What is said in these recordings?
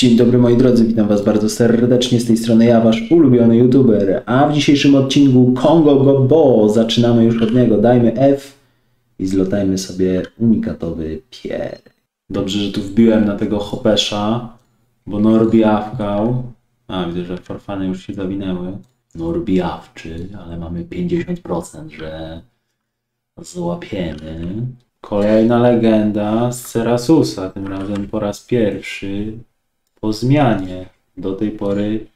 Dzień dobry moi drodzy, witam was bardzo serdecznie, z tej strony ja, wasz ulubiony youtuber, a w dzisiejszym odcinku Kongo Go Bo, zaczynamy już od niego, dajmy F i zlotajmy sobie unikatowy pier. Dobrze, że tu wbiłem na tego hopesza, bo Norbi awkał, a widzę, że forfany już się zawinęły, Norbi awczy, ale mamy 50%, że złapiemy. Kolejna legenda z Cerasusa, tym razem po raz pierwszy po zmianie. Do tej pory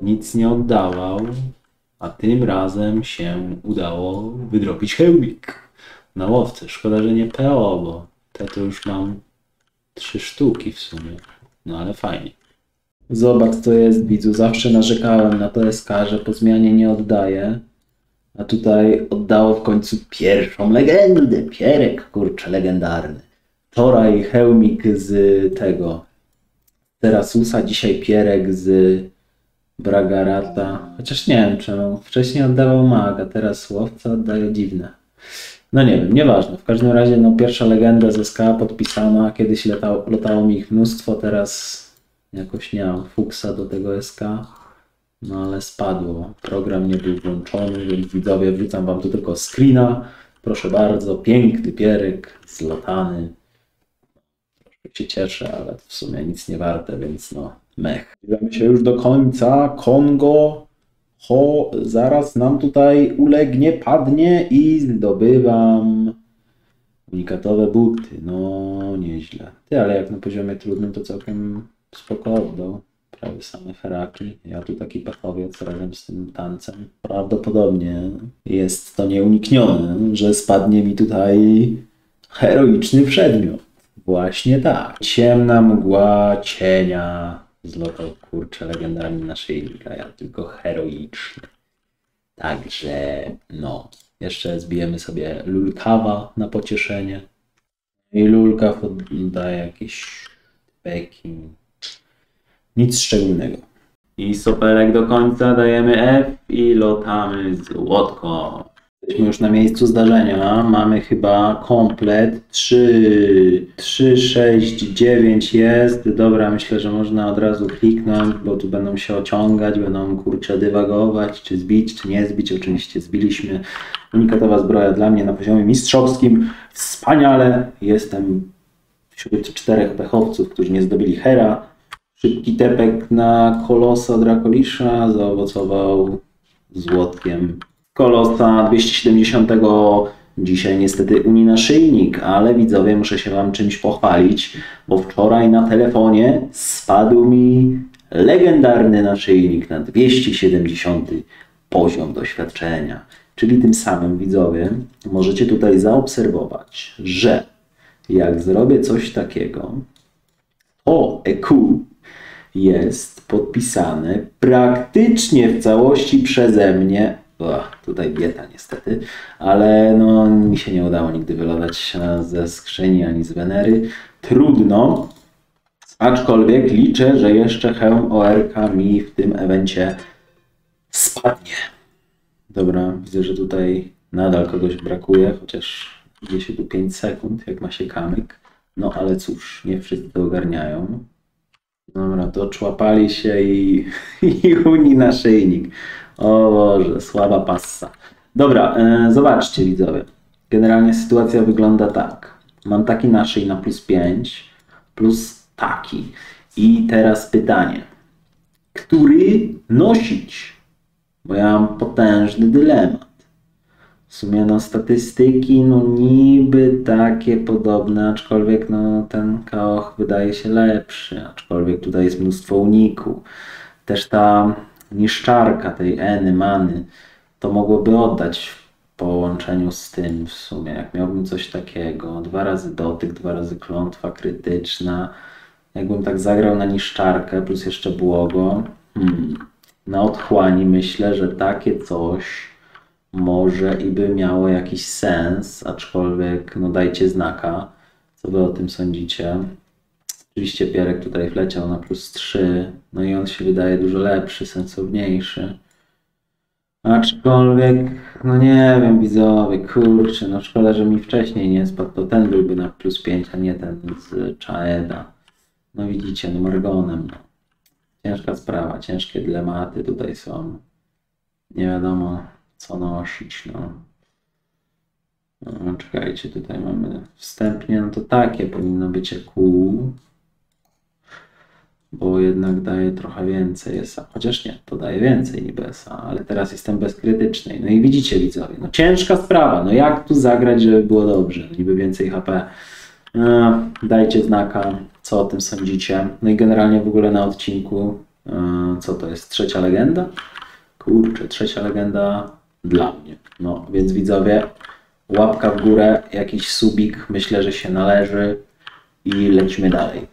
nic nie oddawał, a tym razem się udało wydropić hełmik na łowce. Szkoda, że nie PO, bo te to już mam trzy sztuki w sumie. No ale fajnie. Zobacz co jest widzu, zawsze narzekałem na to SK, że po zmianie nie oddaje. A tutaj oddało w końcu pierwszą legendę. Pierek, kurczę, legendarny. Wczoraj hełmik z tego, Terasusa, dzisiaj Pierek z Bragarata. Chociaż nie wiem czemu. Wcześniej oddawał maga, teraz łowca oddaje dziwne. No nie wiem, nieważne. W każdym razie no, pierwsza legenda z SK podpisana. Kiedyś latało, latało mi ich mnóstwo, teraz jakoś nie mam fuksa do tego SK. No ale spadło. Program nie był włączony, więc widzowie wrzucam wam tu tylko screena. Proszę bardzo, piękny pieryk, zlotany. Się cieszę, ale to w sumie nic nie warte, więc no mech. Zbliżamy się już do końca. Kongo. Ho, zaraz nam tutaj ulegnie, padnie i zdobywam unikatowe buty. No, nieźle. Ty, ale jak na poziomie trudnym to całkiem spoko oddał prawie same feraki. Ja tu taki pechowiec razem z tym tancem. Prawdopodobnie jest to nieuniknione, że spadnie mi tutaj heroiczny przedmiot. Właśnie tak. Ciemna mgła cienia zlotał kurczę legendarny naszyjnika, ja tylko heroiczny. Także no, jeszcze zbijemy sobie lulkawa na pocieszenie. I lulkaw daje jakieś beki, nic szczególnego. I sopelek do końca dajemy F i lotamy złotko. Jesteśmy już na miejscu zdarzenia. Mamy chyba komplet 3, 3, 6, 9 jest. Dobra, myślę, że można od razu kliknąć, bo tu będą się ociągać, będą kurczę dywagować, czy zbić, czy nie zbić. Oczywiście zbiliśmy. Unikatowa zbroja dla mnie na poziomie mistrzowskim. Wspaniale. Jestem wśród czterech pechowców, którzy nie zdobyli Hera. Szybki tepek na kolosa Dracolisza zaowocował złotkiem. Kolosa 270 dzisiaj niestety Uni naszyjnik, ale widzowie muszę się Wam czymś pochwalić, bo wczoraj na telefonie spadł mi legendarny naszyjnik na 270 poziom doświadczenia. Czyli tym samym widzowie możecie tutaj zaobserwować, że jak zrobię coś takiego, to EQ jest podpisane praktycznie w całości przeze mnie. O, tutaj dieta niestety, ale no, mi się nie udało nigdy wylować ze skrzyni ani z Wenery. Trudno, aczkolwiek liczę, że jeszcze hełm ORK mi w tym evencie spadnie. Dobra, widzę, że tutaj nadal kogoś brakuje, chociaż idzie się tu 5 sekund, jak ma się kamyk. No ale cóż, nie wszyscy ogarniają. Dobra, to człapali się i, i uni naszyjnik. O Boże, słaba passa. Dobra, e, zobaczcie widzowie. Generalnie sytuacja wygląda tak. Mam taki naszyj na plus 5, plus taki. I teraz pytanie. Który nosić? Bo ja mam potężny dylemat. W sumie no statystyki no niby takie podobne, aczkolwiek no ten kaoch wydaje się lepszy, aczkolwiek tutaj jest mnóstwo uniku. Też ta niszczarka tej eny, many, to mogłoby oddać w połączeniu z tym w sumie, jak miałbym coś takiego. Dwa razy dotyk, dwa razy klątwa krytyczna. Jakbym tak zagrał na niszczarkę plus jeszcze błogo. Hmm. Na otchłani myślę, że takie coś może i by miało jakiś sens, aczkolwiek no dajcie znaka, co wy o tym sądzicie. Oczywiście Pierek tutaj wleciał na plus 3, no i on się wydaje dużo lepszy, sensowniejszy. Aczkolwiek, no nie wiem, widzowie, kurczę, no szkoda, że mi wcześniej nie spadł, to ten byłby na plus 5, a nie ten z Chaeda. No widzicie, no Margonem, no. Ciężka sprawa, ciężkie dylematy tutaj są. Nie wiadomo, co nosić, no. no czekajcie, tutaj mamy wstępnie, no to takie powinno być jak kół, bo jednak daje trochę więcej SA. Chociaż nie, to daje więcej niby SA, ale teraz jestem bezkrytycznej. No i widzicie widzowie, no ciężka sprawa, no jak tu zagrać, żeby było dobrze, niby więcej HP. E, dajcie znaka, co o tym sądzicie. No i generalnie w ogóle na odcinku, e, co to jest, trzecia legenda? Kurczę, trzecia legenda dla mnie. No więc widzowie, łapka w górę, jakiś subik, myślę, że się należy i lecimy dalej.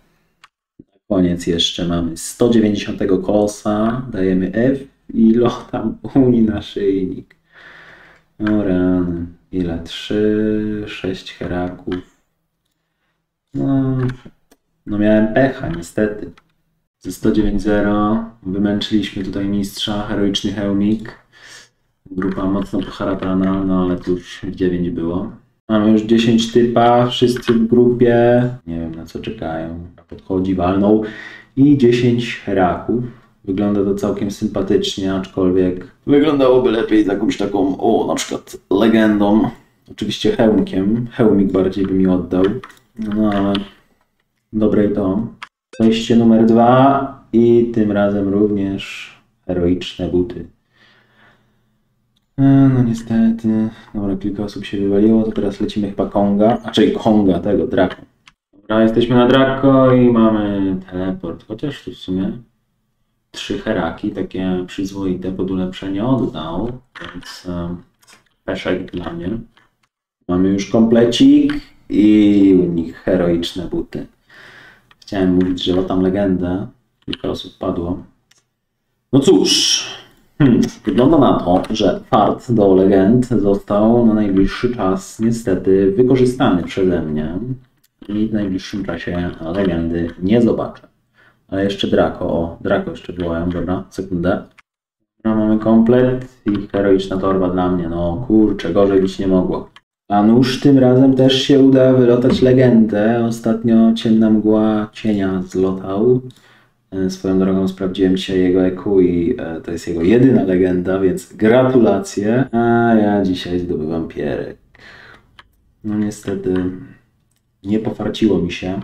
Na koniec jeszcze mamy 190 kosa, dajemy F i lotam Uni naszyjnik. No rany, ile? 3, 6 heraków. No, no miałem pecha niestety. Ze 109.0 wymęczyliśmy tutaj mistrza, heroiczny hełmik. Grupa mocno poharatana, no ale tu już 9 było. Mamy już 10 typa, wszyscy w grupie. Nie wiem na co czekają. Podchodzi, walną. I 10 raków. Wygląda to całkiem sympatycznie, aczkolwiek wyglądałoby lepiej z jakąś taką, o, na przykład legendą. Oczywiście hełmkiem. Hełmik bardziej by mi oddał. No ale dobre i to. Wejście numer dwa i tym razem również heroiczne buty. E, No niestety, dobra, kilka osób się wywaliło, to teraz lecimy chyba Konga, a czyli Konga, tego, Draco. Dobra, jesteśmy na Draco i mamy teleport, chociaż tu w sumie trzy heraki, takie przyzwoite pod ulepszenie oddał, więc um, peszek dla mnie. Mamy już komplecik i u nich heroiczne buty. Chciałem mówić, że tam legendę, kilka osób padło. No cóż, hmm, wygląda na to, że fart do legend został na najbliższy czas niestety wykorzystany przeze mnie i w najbliższym czasie legendy nie zobaczę. Ale jeszcze Draco, o, Draco jeszcze wołałem, dobra, sekundę. No, mamy komplet i heroiczna torba dla mnie, no kurczę, gorzej być nie mogło. A nuż tym razem też się uda wylotać legendę. Ostatnio ciemna mgła cienia zlotał. E, Swoją drogą sprawdziłem dzisiaj jego EQ i e, to jest jego jedyna legenda, więc gratulacje. A ja dzisiaj zdobywam pierek. No niestety nie pofarciło mi się.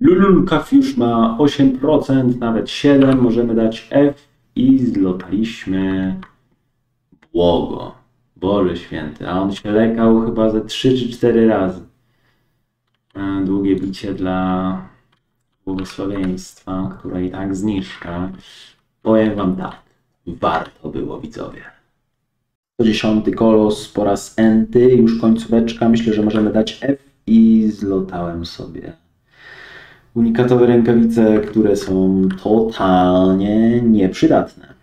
Lululkaf już ma 8%, nawet 7%. Możemy dać F i zlotaliśmy błogo. Boże święty, a on się lekał chyba ze 3 czy 4 razy. E, Długie bicie dla błogosławieństwa, które i tak zniszcza. Powiem wam tak, warto było widzowie. 110 kolos po raz enty, już końcóweczka, myślę, że możemy dać F i zlotałem sobie unikatowe rękawice, które są totalnie nieprzydatne.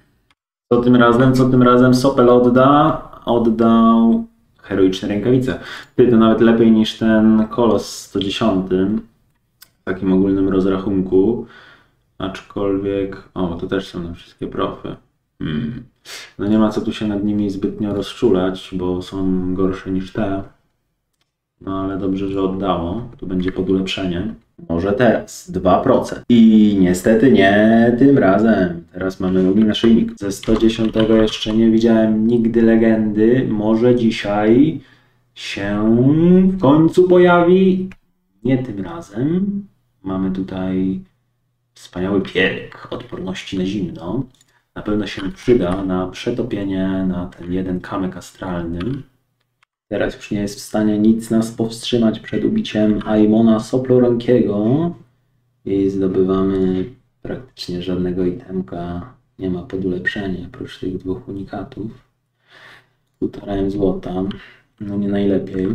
Co tym razem, co tym razem Sopel odda? Oddał heroiczne rękawice. Ty, to nawet lepiej niż ten kolos 110 w takim ogólnym rozrachunku. Aczkolwiek, o, to też są na wszystkie profy. Hmm. No nie ma co tu się nad nimi zbytnio rozczulać, bo są gorsze niż te. No ale dobrze, że oddało. To będzie pod ulepszenie. Może teraz 2%. I niestety nie tym razem. Teraz mamy drugi naszyjnik. Ze 110 jeszcze nie widziałem nigdy legendy. Może dzisiaj się w końcu pojawi. Nie tym razem. Mamy tutaj wspaniały pierek odporności na zimno. Na pewno się przyda na przetopienie na ten jeden kamek astralny. Teraz już nie jest w stanie nic nas powstrzymać przed ubiciem Aimona Soploronkiego i zdobywamy praktycznie żadnego itemka. Nie ma pod ulepszenie, oprócz tych dwóch unikatów. Półtora złota. No nie najlepiej.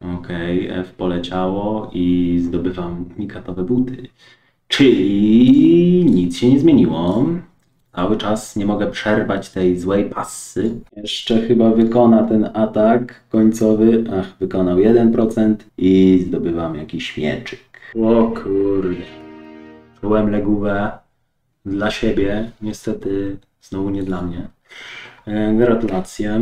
Okej, F poleciało i zdobywam unikatowe buty. Czyli nic się nie zmieniło. Cały czas nie mogę przerwać tej złej passy. Jeszcze chyba wykona ten atak końcowy. Ach, wykonał 1% i zdobywam jakiś mieczyk. O kurde. Czułem legówę dla siebie. Niestety znowu nie dla mnie. E, Gratulacje.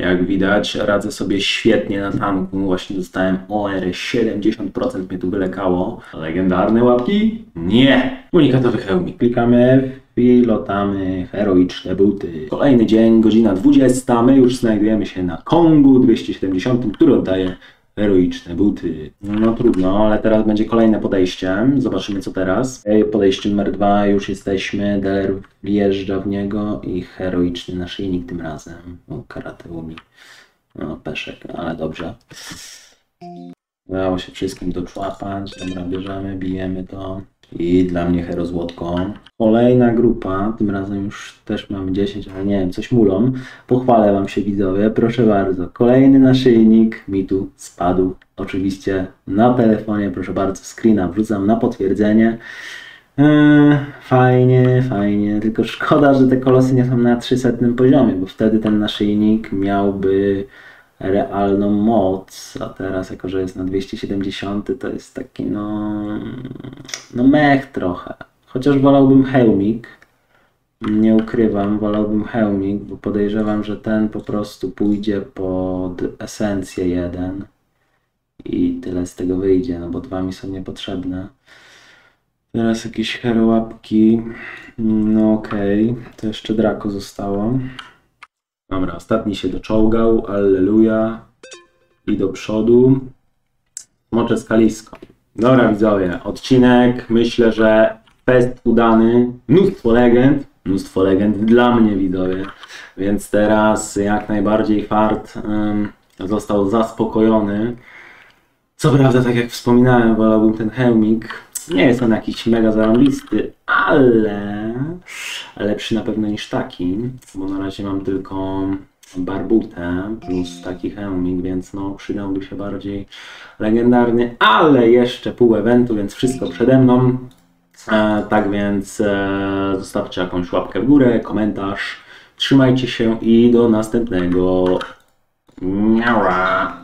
Jak widać, radzę sobie świetnie na tanku. Właśnie dostałem OR 70% mnie tu wylekało. Legendarne łapki? Nie! Unikatowy hełmik. Klikamy i lotamy heroiczne buty. Kolejny dzień, godzina 20. My już znajdujemy się na Kongu 270, który oddaje heroiczne buty. No trudno, ale teraz będzie kolejne podejście. Zobaczymy co teraz. Ej, Podejście numer dwa, już jesteśmy. Deler wjeżdża w niego i heroiczny naszyjnik tym razem. O, karate umi. No, peszek, ale dobrze. Udało się wszystkim doczłapać. Dobra, bierzemy, bijemy to. I dla mnie hero złotko. Kolejna grupa, tym razem już też mamy 10, ale nie wiem, coś mulą. Pochwalę Wam się widzowie, proszę bardzo. Kolejny naszyjnik mi tu spadł. Oczywiście na telefonie, proszę bardzo, screena wrzucam na potwierdzenie. Eee, fajnie, fajnie, tylko szkoda, że te kolosy nie są na 300 poziomie, bo wtedy ten naszyjnik miałby realną moc, a teraz jako, że jest na 270 to jest taki no, no mech trochę. Chociaż wolałbym hełmik, nie ukrywam, wolałbym hełmik, bo podejrzewam, że ten po prostu pójdzie pod esencję jeden i tyle z tego wyjdzie, no bo dwa mi są niepotrzebne. Teraz jakieś herołapki, no okej, to jeszcze Draco zostało. Dobra, ostatni się doczołgał, alleluja. I do przodu. Mocze skalisko. Dobra widzowie, odcinek myślę, że fest udany. Mnóstwo legend. Mnóstwo legend dla mnie widzowie. Więc teraz jak najbardziej fart em, został zaspokojony. Co prawda, tak jak wspominałem, wolałbym ten hełmik. Nie jest on jakiś mega zarąbisty, ale lepszy na pewno niż taki, bo na razie mam tylko barbutę plus taki hełmik, więc no przydałby się bardziej legendarny, ale jeszcze pół eventu, więc wszystko przede mną. E, tak więc e, zostawcie jakąś łapkę w górę, komentarz. Trzymajcie się i do następnego. Miała.